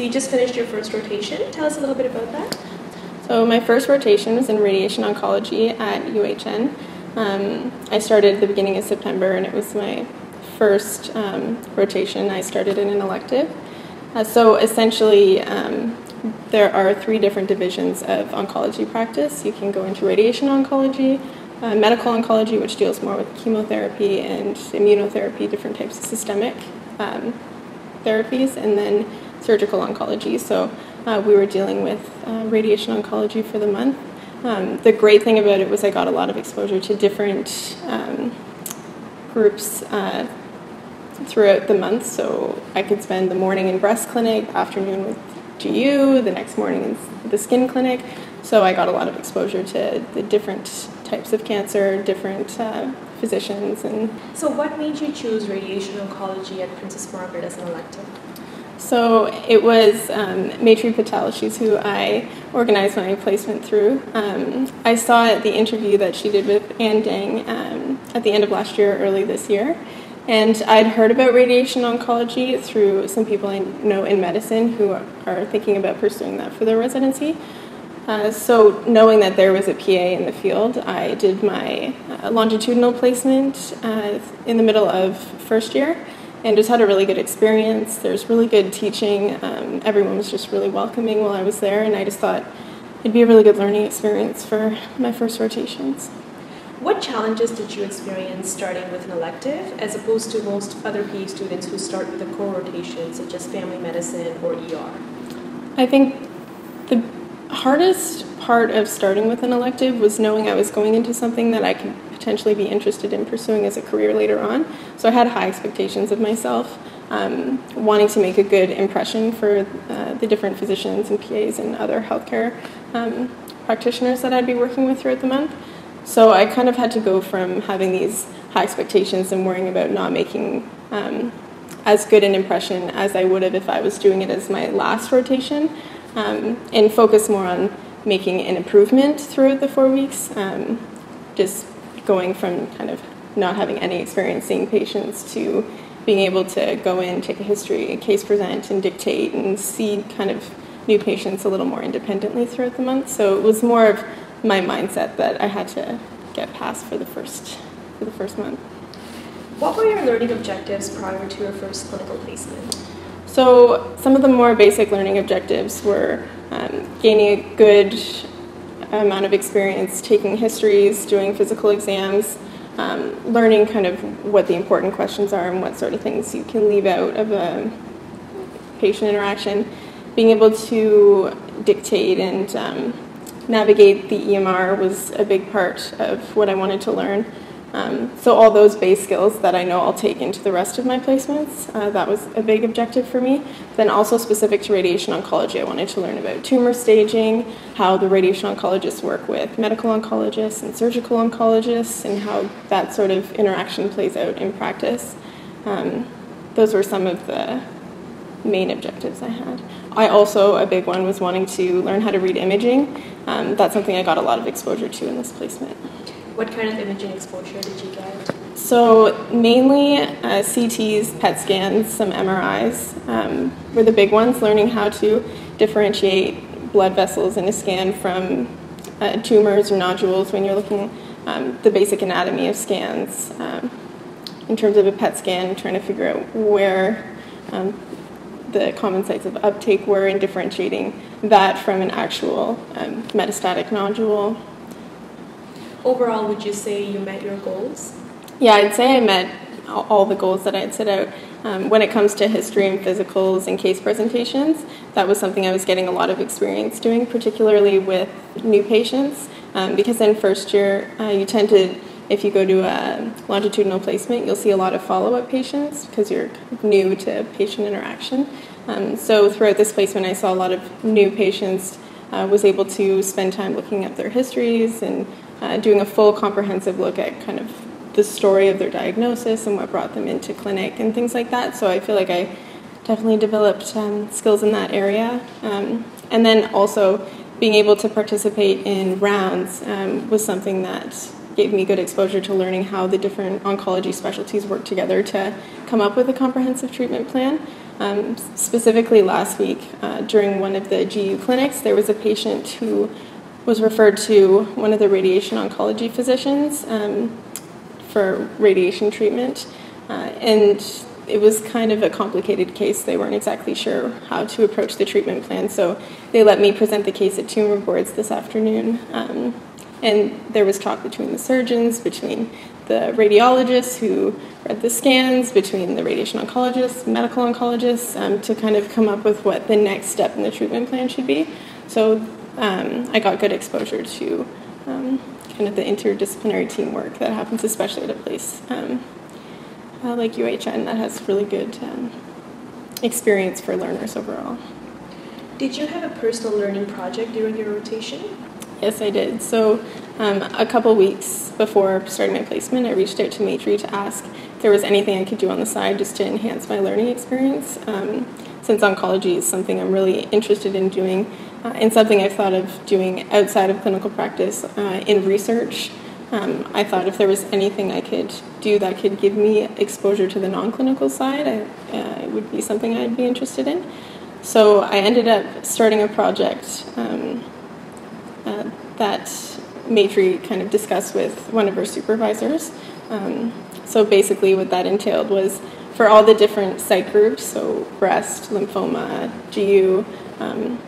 So you just finished your first rotation. Tell us a little bit about that. So my first rotation was in radiation oncology at UHN. Um, I started at the beginning of September, and it was my first um, rotation. I started in an elective. Uh, so essentially, um, there are three different divisions of oncology practice. You can go into radiation oncology, uh, medical oncology, which deals more with chemotherapy and immunotherapy, different types of systemic um, therapies, and then surgical oncology. So uh, we were dealing with uh, radiation oncology for the month. Um, the great thing about it was I got a lot of exposure to different um, groups uh, throughout the month. So I could spend the morning in breast clinic, afternoon with GU, the next morning in the skin clinic. So I got a lot of exposure to the different types of cancer, different uh, physicians, and. So what made you choose radiation oncology at Princess Margaret as an elective? So it was um, Maitry Patel. She's who I organized my placement through. Um, I saw at the interview that she did with Ann Dang um, at the end of last year, early this year, and I'd heard about radiation oncology through some people I know in medicine who are thinking about pursuing that for their residency. Uh, so, knowing that there was a PA in the field, I did my uh, longitudinal placement uh, in the middle of first year and just had a really good experience. There's really good teaching. Um, everyone was just really welcoming while I was there, and I just thought it'd be a really good learning experience for my first rotations. What challenges did you experience starting with an elective as opposed to most other PA students who start with a core rotation, such as family medicine or ER? I think hardest part of starting with an elective was knowing I was going into something that I could potentially be interested in pursuing as a career later on. So I had high expectations of myself, um, wanting to make a good impression for uh, the different physicians and PAs and other healthcare um, practitioners that I'd be working with throughout the month. So I kind of had to go from having these high expectations and worrying about not making um, as good an impression as I would have if I was doing it as my last rotation, um, and focus more on making an improvement throughout the four weeks. Um, just going from kind of not having any experience seeing patients to being able to go in, take a history, case present, and dictate and see kind of new patients a little more independently throughout the month. So it was more of my mindset that I had to get past for the first for the first month. What were your learning objectives prior to your first clinical placement? So some of the more basic learning objectives were um, gaining a good amount of experience taking histories, doing physical exams, um, learning kind of what the important questions are and what sort of things you can leave out of a patient interaction, being able to dictate and um, navigate the EMR was a big part of what I wanted to learn. Um, so all those base skills that I know I'll take into the rest of my placements, uh, that was a big objective for me. Then also specific to radiation oncology, I wanted to learn about tumor staging, how the radiation oncologists work with medical oncologists and surgical oncologists, and how that sort of interaction plays out in practice. Um, those were some of the main objectives I had. I also, a big one was wanting to learn how to read imaging. Um, that's something I got a lot of exposure to in this placement. What kind of imaging exposure did you get? So mainly uh, CTs, PET scans, some MRIs um, were the big ones, learning how to differentiate blood vessels in a scan from uh, tumors or nodules when you're looking um, the basic anatomy of scans. Um, in terms of a PET scan, trying to figure out where um, the common sites of uptake were and differentiating that from an actual um, metastatic nodule. Overall, would you say you met your goals? Yeah, I'd say I met all the goals that I had set out. Um, when it comes to history and physicals and case presentations, that was something I was getting a lot of experience doing, particularly with new patients, um, because in first year uh, you tend to if you go to a longitudinal placement, you'll see a lot of follow up patients because you're new to patient interaction. Um, so, throughout this placement, I saw a lot of new patients, uh, was able to spend time looking at their histories and uh, doing a full comprehensive look at kind of the story of their diagnosis and what brought them into clinic and things like that. So, I feel like I definitely developed um, skills in that area. Um, and then also, being able to participate in rounds um, was something that gave me good exposure to learning how the different oncology specialties work together to come up with a comprehensive treatment plan. Um, specifically, last week uh, during one of the GU clinics, there was a patient who was referred to one of the radiation oncology physicians um, for radiation treatment. Uh, and it was kind of a complicated case. They weren't exactly sure how to approach the treatment plan, so they let me present the case at tumor boards this afternoon. Um, and there was talk between the surgeons, between the radiologists who read the scans, between the radiation oncologists, medical oncologists, um, to kind of come up with what the next step in the treatment plan should be. So um, I got good exposure to um, kind of the interdisciplinary teamwork that happens, especially at a place um, uh, like UHN that has really good um, experience for learners overall. Did you have a personal learning project during your rotation? Yes, I did. So, um, a couple weeks before starting my placement, I reached out to Maitry to ask if there was anything I could do on the side just to enhance my learning experience. Um, since oncology is something I'm really interested in doing uh, and something I've thought of doing outside of clinical practice uh, in research. Um, I thought if there was anything I could do that could give me exposure to the non clinical side, I, uh, it would be something I'd be interested in. So I ended up starting a project um, uh, that Maitry kind of discussed with one of her supervisors. Um, so basically, what that entailed was for all the different site groups, so breast, lymphoma, GU, um,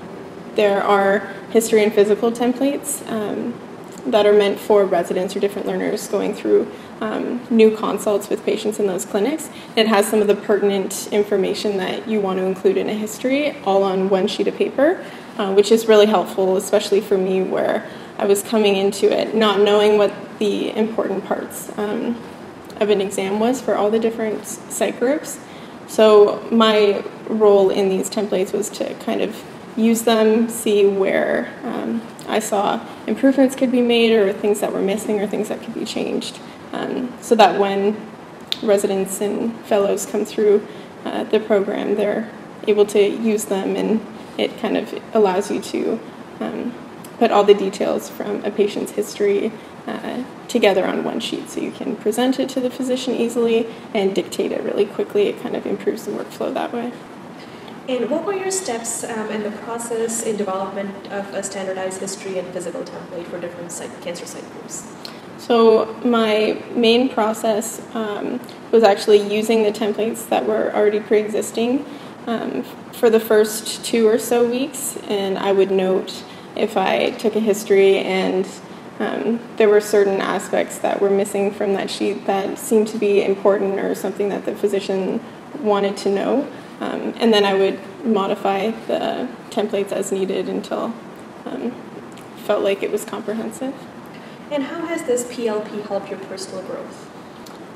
there are history and physical templates um, that are meant for residents or different learners going through um, new consults with patients in those clinics. It has some of the pertinent information that you want to include in a history all on one sheet of paper, uh, which is really helpful, especially for me where I was coming into it not knowing what the important parts um, of an exam was for all the different site groups. So my role in these templates was to kind of use them, see where um, I saw improvements could be made or things that were missing or things that could be changed. Um, so that when residents and fellows come through uh, the program, they're able to use them and it kind of allows you to um, put all the details from a patient's history uh, together on one sheet so you can present it to the physician easily and dictate it really quickly. It kind of improves the workflow that way. And what were your steps um, in the process in development of a standardized history and physical template for different site, cancer site groups? So my main process um, was actually using the templates that were already pre-existing um, for the first two or so weeks, and I would note if I took a history and um, there were certain aspects that were missing from that sheet that seemed to be important or something that the physician wanted to know. Um, and then I would modify the templates as needed until um, felt like it was comprehensive. And how has this PLP helped your personal growth?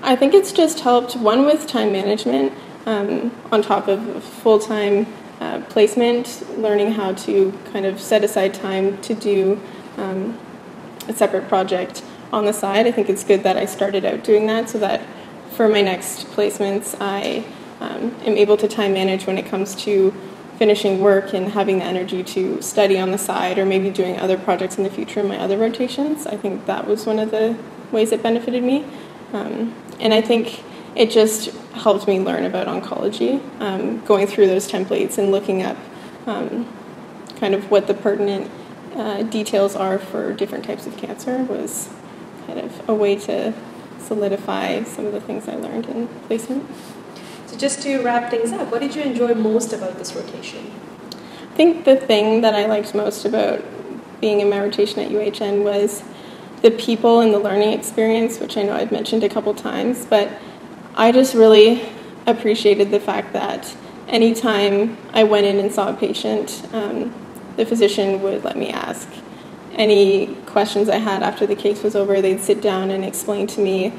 I think it's just helped one with time management um, on top of full time uh, placement, learning how to kind of set aside time to do um, a separate project on the side. I think it's good that I started out doing that so that for my next placements, I um, am able to time manage when it comes to finishing work and having the energy to study on the side or maybe doing other projects in the future in my other rotations. I think that was one of the ways it benefited me. Um, and I think it just helped me learn about oncology, um, going through those templates and looking up um, kind of what the pertinent uh, details are for different types of cancer was kind of a way to solidify some of the things I learned in placement. Just to wrap things up, what did you enjoy most about this rotation? I think the thing that I liked most about being in my rotation at UHN was the people and the learning experience, which I know I've mentioned a couple times, but I just really appreciated the fact that anytime I went in and saw a patient, um, the physician would let me ask any questions I had after the case was over. They'd sit down and explain to me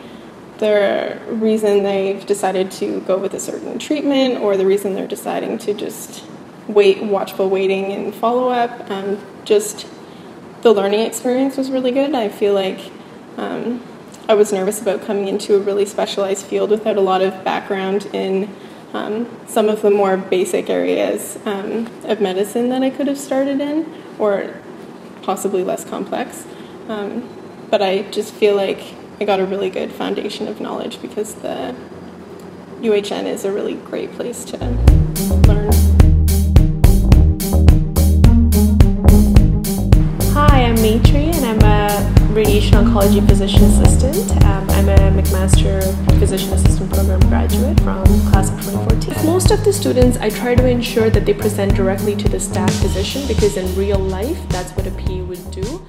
the reason they've decided to go with a certain treatment or the reason they're deciding to just wait, watchful waiting and follow up. Um, just the learning experience was really good. I feel like um, I was nervous about coming into a really specialized field without a lot of background in um, some of the more basic areas um, of medicine that I could have started in, or possibly less complex. Um, but I just feel like I got a really good foundation of knowledge because the UHN is a really great place to learn. Hi, I'm Maitry and I'm a radiation oncology physician assistant. Um, I'm a McMaster physician assistant program graduate from class of 2014. With most of the students, I try to ensure that they present directly to the staff physician because in real life, that's what a PA would do.